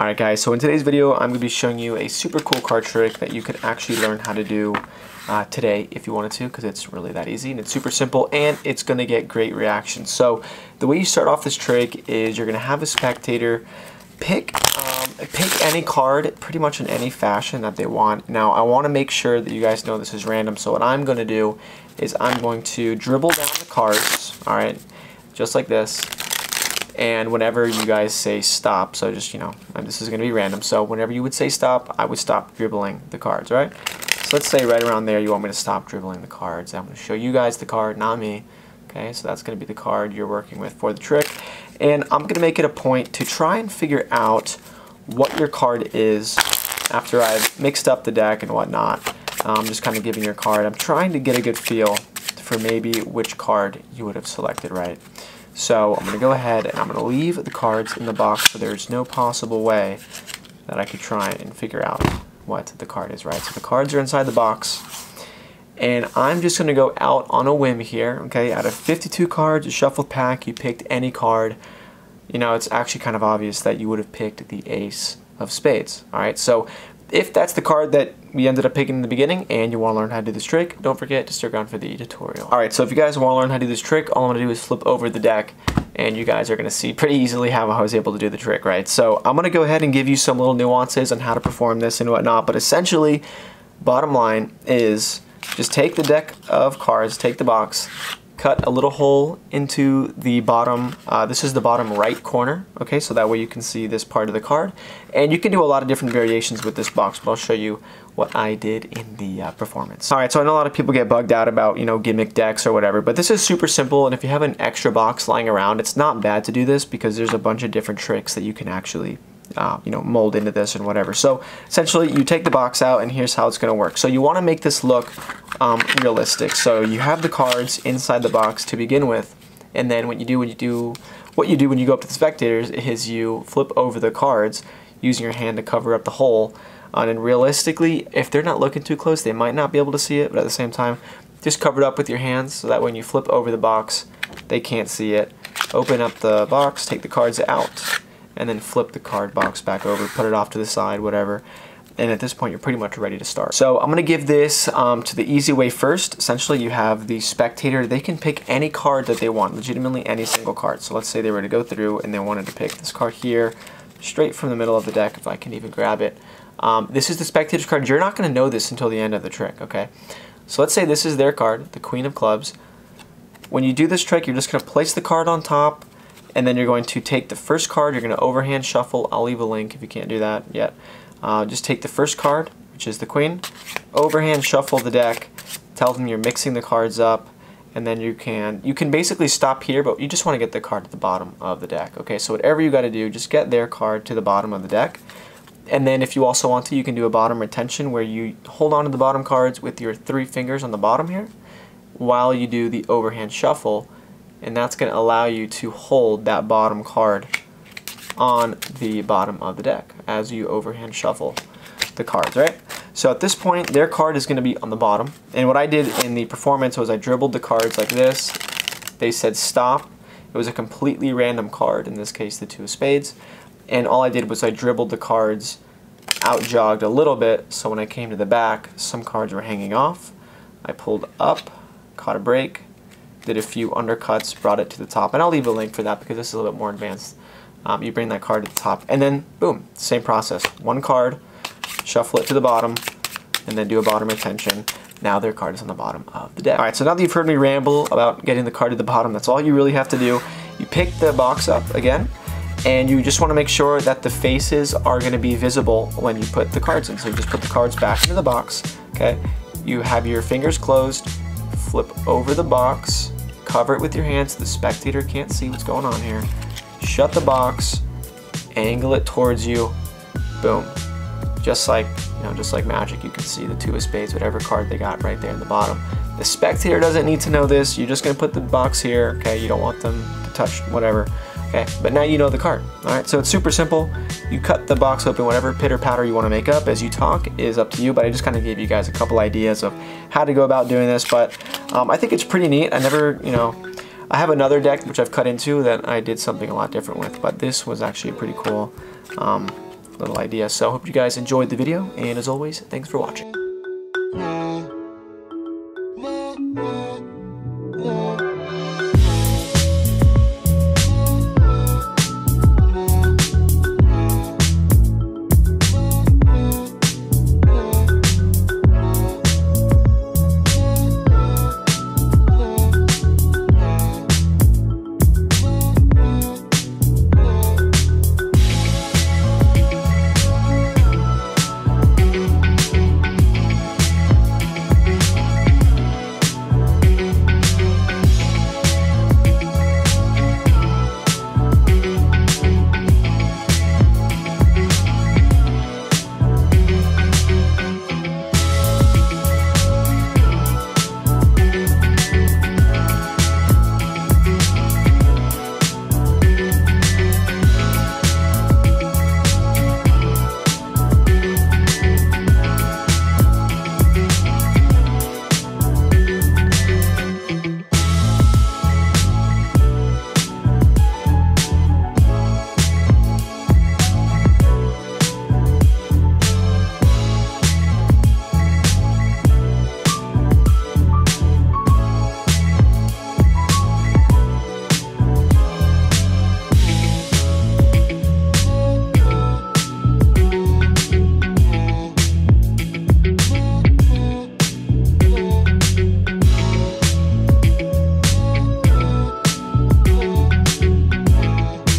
Alright guys, so in today's video I'm going to be showing you a super cool card trick that you could actually learn how to do uh, today if you wanted to because it's really that easy and it's super simple and it's going to get great reactions. So the way you start off this trick is you're going to have a spectator pick um, pick any card pretty much in any fashion that they want. Now I want to make sure that you guys know this is random so what I'm going to do is I'm going to dribble down the cards, alright, just like this and whenever you guys say stop, so just, you know, this is going to be random, so whenever you would say stop, I would stop dribbling the cards, right? So let's say right around there you want me to stop dribbling the cards. I'm going to show you guys the card, not me. Okay, so that's going to be the card you're working with for the trick. And I'm going to make it a point to try and figure out what your card is after I've mixed up the deck and whatnot. I'm just kind of giving your card. I'm trying to get a good feel for maybe which card you would have selected right. So I'm going to go ahead and I'm going to leave the cards in the box so there's no possible way that I could try and figure out what the card is, right? So the cards are inside the box. And I'm just going to go out on a whim here, okay? Out of 52 cards, a shuffled pack, you picked any card. You know, it's actually kind of obvious that you would have picked the ace of spades, all right? So if that's the card that we ended up picking in the beginning and you want to learn how to do this trick, don't forget to stick around for the tutorial. Alright, so if you guys want to learn how to do this trick, all I'm going to do is flip over the deck and you guys are going to see pretty easily how I was able to do the trick, right? So I'm going to go ahead and give you some little nuances on how to perform this and whatnot, but essentially, bottom line is just take the deck of cards, take the box, cut a little hole into the bottom, uh, this is the bottom right corner, okay, so that way you can see this part of the card. And you can do a lot of different variations with this box, but I'll show you what I did in the uh, performance. Alright, so I know a lot of people get bugged out about, you know, gimmick decks or whatever, but this is super simple, and if you have an extra box lying around, it's not bad to do this because there's a bunch of different tricks that you can actually uh, you know, mold into this and whatever. So essentially you take the box out and here's how it's going to work. So you want to make this look um, realistic. So you have the cards inside the box to begin with and then what you do when you do what you do when you go up to the spectators is you flip over the cards using your hand to cover up the hole. Uh, and realistically, if they're not looking too close, they might not be able to see it, but at the same time, just cover it up with your hands so that when you flip over the box, they can't see it. Open up the box, take the cards out, and then flip the card box back over, put it off to the side, whatever. And at this point, you're pretty much ready to start. So I'm going to give this um, to the easy way first. Essentially, you have the spectator. They can pick any card that they want, legitimately any single card. So let's say they were to go through and they wanted to pick this card here, straight from the middle of the deck, if I can even grab it. Um, this is the spectator's card. You're not going to know this until the end of the trick, okay? So let's say this is their card, the Queen of Clubs. When you do this trick, you're just going to place the card on top, and then you're going to take the first card, you're going to overhand shuffle, I'll leave a link if you can't do that yet. Uh, just take the first card, which is the queen, overhand shuffle the deck, tell them you're mixing the cards up, and then you can you can basically stop here, but you just want to get the card to the bottom of the deck. Okay, so whatever you got to do, just get their card to the bottom of the deck. And then if you also want to, you can do a bottom retention where you hold on to the bottom cards with your three fingers on the bottom here while you do the overhand shuffle and that's going to allow you to hold that bottom card on the bottom of the deck as you overhand shuffle the cards, right? So at this point, their card is going to be on the bottom. And what I did in the performance was I dribbled the cards like this. They said stop. It was a completely random card, in this case the two of spades. And all I did was I dribbled the cards out jogged a little bit, so when I came to the back, some cards were hanging off. I pulled up, caught a break, did a few undercuts, brought it to the top. And I'll leave a link for that because this is a little bit more advanced. Um, you bring that card to the top, and then boom, same process. One card, shuffle it to the bottom, and then do a bottom retention. Now their card is on the bottom of the deck. All right, so now that you've heard me ramble about getting the card to the bottom, that's all you really have to do. You pick the box up again, and you just want to make sure that the faces are going to be visible when you put the cards in. So you just put the cards back into the box, okay? You have your fingers closed, flip over the box, cover it with your hands so the spectator can't see what's going on here. Shut the box, angle it towards you, boom. Just like, you know, just like magic, you can see the two of spades, whatever card they got right there in the bottom. The spectator doesn't need to know this. You're just gonna put the box here, okay? You don't want them to touch whatever. Okay, but now you know the card. All right, so it's super simple. You cut the box open, whatever pitter patter you want to make up as you talk is up to you, but I just kind of gave you guys a couple ideas of how to go about doing this, but um, I think it's pretty neat. I never, you know, I have another deck which I've cut into that I did something a lot different with, but this was actually a pretty cool. Um, little idea. So I hope you guys enjoyed the video, and as always, thanks for watching.